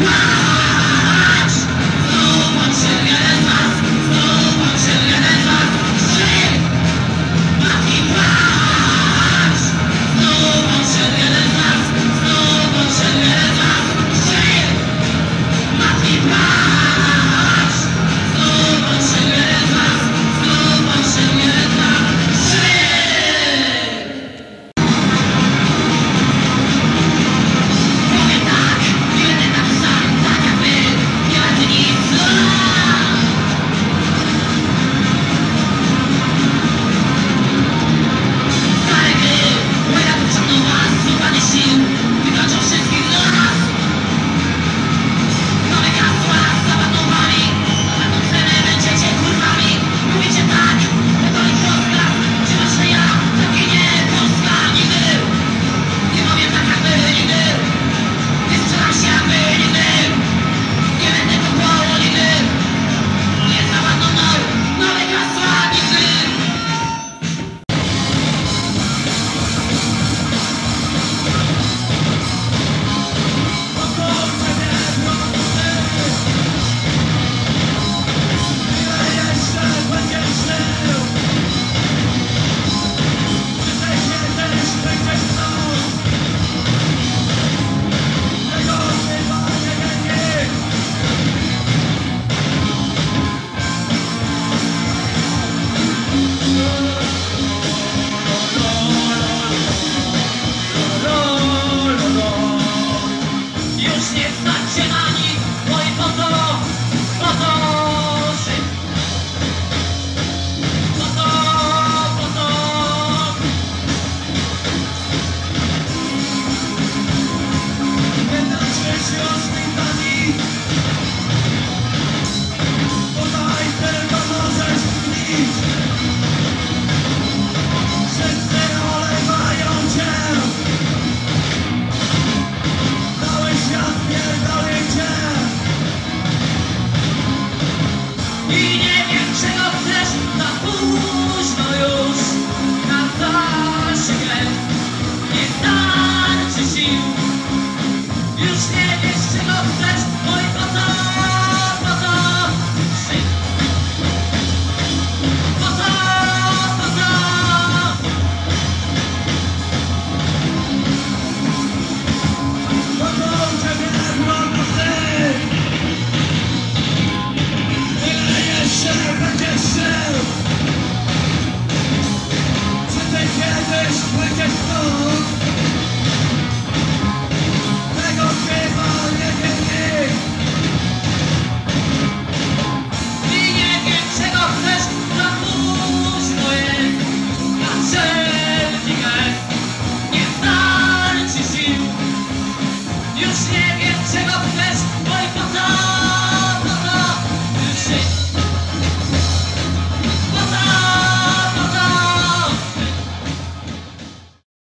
Wow!